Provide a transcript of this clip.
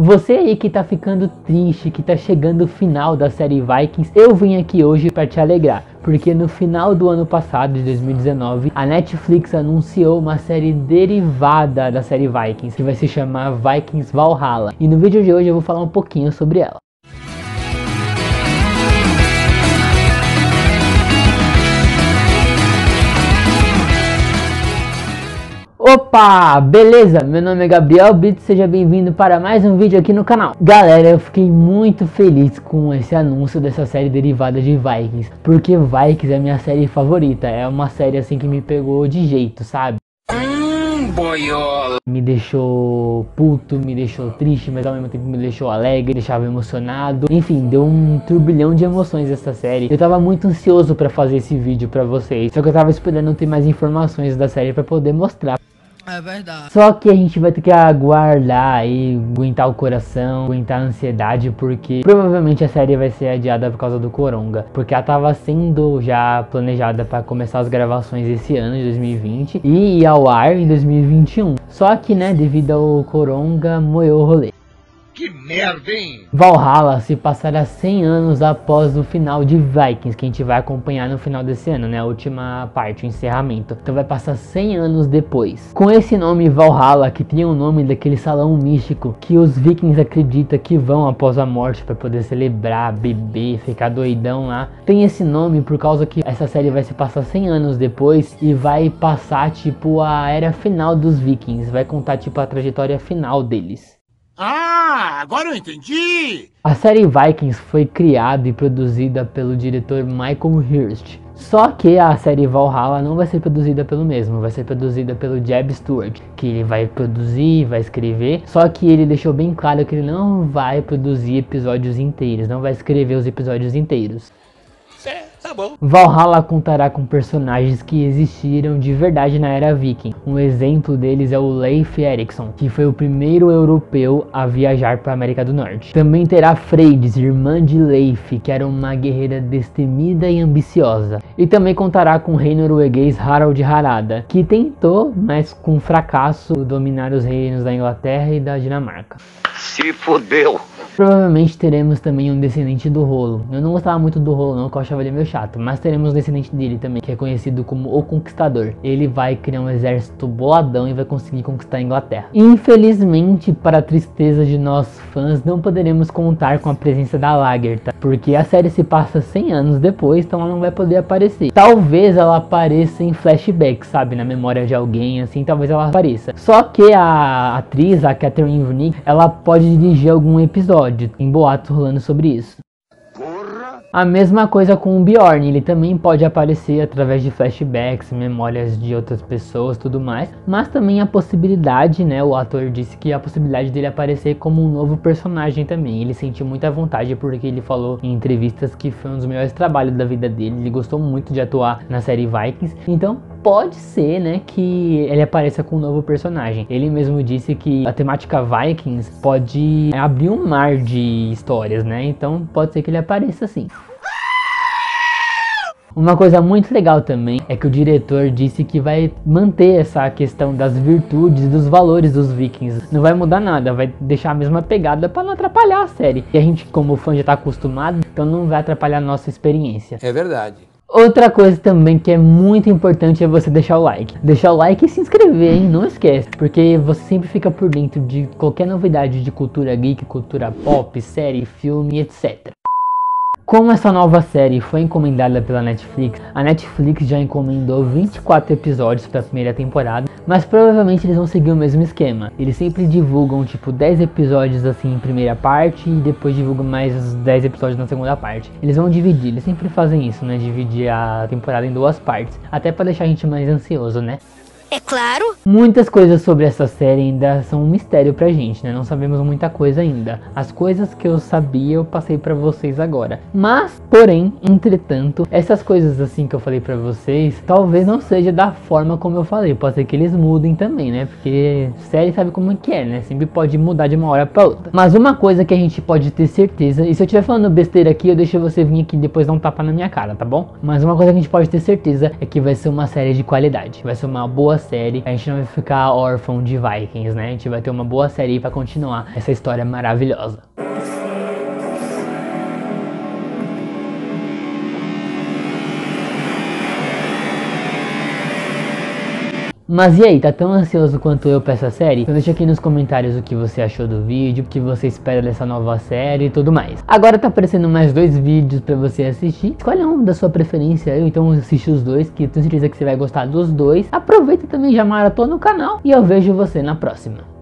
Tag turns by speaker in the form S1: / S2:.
S1: Você aí que tá ficando triste, que tá chegando o final da série Vikings, eu vim aqui hoje para te alegrar, porque no final do ano passado, de 2019, a Netflix anunciou uma série derivada da série Vikings, que vai se chamar Vikings Valhalla. E no vídeo de hoje eu vou falar um pouquinho sobre ela. Opa, beleza? Meu nome é Gabriel Brito, seja bem-vindo para mais um vídeo aqui no canal. Galera, eu fiquei muito feliz com esse anúncio dessa série derivada de Vikings, porque Vikings é minha série favorita, é uma série assim que me pegou de jeito, sabe? Hum, boiola. Me deixou puto, me deixou triste, mas ao mesmo tempo me deixou alegre, deixava emocionado. Enfim, deu um turbilhão de emoções essa série. Eu tava muito ansioso para fazer esse vídeo para vocês, só que eu tava esperando ter mais informações da série para poder mostrar. É verdade. Só que a gente vai ter que aguardar e aguentar o coração, aguentar a ansiedade, porque provavelmente a série vai ser adiada por causa do Coronga. Porque ela tava sendo já planejada para começar as gravações esse ano, de 2020, e ir ao ar em 2021. Só que, né, devido ao Coronga, moeu o rolê. Que merda, hein? Valhalla se passará 100 anos após o final de Vikings, que a gente vai acompanhar no final desse ano, né? A última parte, o encerramento. Então vai passar 100 anos depois. Com esse nome Valhalla, que tem o nome daquele salão místico que os vikings acreditam que vão após a morte para poder celebrar, beber, ficar doidão lá. Tem esse nome por causa que essa série vai se passar 100 anos depois e vai passar tipo a era final dos vikings. Vai contar tipo a trajetória final deles.
S2: Ah, agora eu entendi!
S1: A série Vikings foi criada e produzida pelo diretor Michael Hirst. Só que a série Valhalla não vai ser produzida pelo mesmo, vai ser produzida pelo Jeb Stewart, que ele vai produzir, vai escrever. Só que ele deixou bem claro que ele não vai produzir episódios inteiros, não vai escrever os episódios inteiros. Tá bom. Valhalla contará com personagens que existiram de verdade na era viking. Um exemplo deles é o Leif Erikson, que foi o primeiro europeu a viajar para a América do Norte. Também terá Freydis, irmã de Leif, que era uma guerreira destemida e ambiciosa. E também contará com o rei norueguês Harald Harada, que tentou, mas com fracasso, dominar os reinos da Inglaterra e da Dinamarca. Se fodeu! Provavelmente teremos também um descendente do Rolo. Eu não gostava muito do Rolo não, porque eu achava ele meio chato. Mas teremos um descendente dele também, que é conhecido como o Conquistador. Ele vai criar um exército boladão e vai conseguir conquistar a Inglaterra. Infelizmente, para a tristeza de nós fãs, não poderemos contar com a presença da Lagertha. Porque a série se passa 100 anos depois, então ela não vai poder aparecer. Talvez ela apareça em flashback, sabe? Na memória de alguém, assim, talvez ela apareça. Só que a atriz, a Catherine Vrnick, ela pode dirigir algum episódio episódio, tem boatos rolando sobre isso. A mesma coisa com o Bjorn, ele também pode aparecer através de flashbacks, memórias de outras pessoas, tudo mais, mas também a possibilidade, né, o ator disse que a possibilidade dele aparecer como um novo personagem também. Ele sentiu muita vontade porque ele falou em entrevistas que foi um dos melhores trabalhos da vida dele, ele gostou muito de atuar na série Vikings. Então, pode ser, né, que ele apareça com um novo personagem. Ele mesmo disse que a temática Vikings pode abrir um mar de histórias, né? Então pode ser que ele apareça assim. Uma coisa muito legal também é que o diretor disse que vai manter essa questão das virtudes e dos valores dos vikings. Não vai mudar nada, vai deixar a mesma pegada para não atrapalhar a série. E a gente, como fã, já tá acostumado, então não vai atrapalhar a nossa experiência.
S2: É verdade.
S1: Outra coisa também que é muito importante é você deixar o like. Deixar o like e se inscrever, hein? Não esquece, porque você sempre fica por dentro de qualquer novidade de cultura geek, cultura pop, série, filme, etc. Como essa nova série foi encomendada pela Netflix, a Netflix já encomendou 24 episódios para a primeira temporada, mas provavelmente eles vão seguir o mesmo esquema. Eles sempre divulgam tipo 10 episódios assim em primeira parte e depois divulgam mais 10 episódios na segunda parte. Eles vão dividir, eles sempre fazem isso, né? Dividir a temporada em duas partes, até para deixar a gente mais ansioso, né? É claro. Muitas coisas sobre essa série ainda são um mistério pra gente, né? Não sabemos muita coisa ainda. As coisas que eu sabia eu passei para vocês agora. Mas, porém, entretanto, essas coisas assim que eu falei para vocês, talvez não seja da forma como eu falei. Pode ser que eles mudem também, né? Porque série sabe como é que é, né? Sempre pode mudar de uma hora para outra. Mas uma coisa que a gente pode ter certeza, e se eu estiver falando besteira aqui, eu deixo você vir aqui depois dar um tapa na minha cara, tá bom? Mas uma coisa que a gente pode ter certeza é que vai ser uma série de qualidade. Vai ser uma boa série. A gente não vai ficar órfão de Vikings, né? A gente vai ter uma boa série para continuar essa história maravilhosa. Mas e aí, tá tão ansioso quanto eu pra essa série? Então deixa aqui nos comentários o que você achou do vídeo, o que você espera dessa nova série e tudo mais. Agora tá aparecendo mais dois vídeos pra você assistir. Escolha um da sua preferência, ou então assiste os dois, que tenho certeza que você vai gostar dos dois. Aproveita também já maratona o canal e eu vejo você na próxima.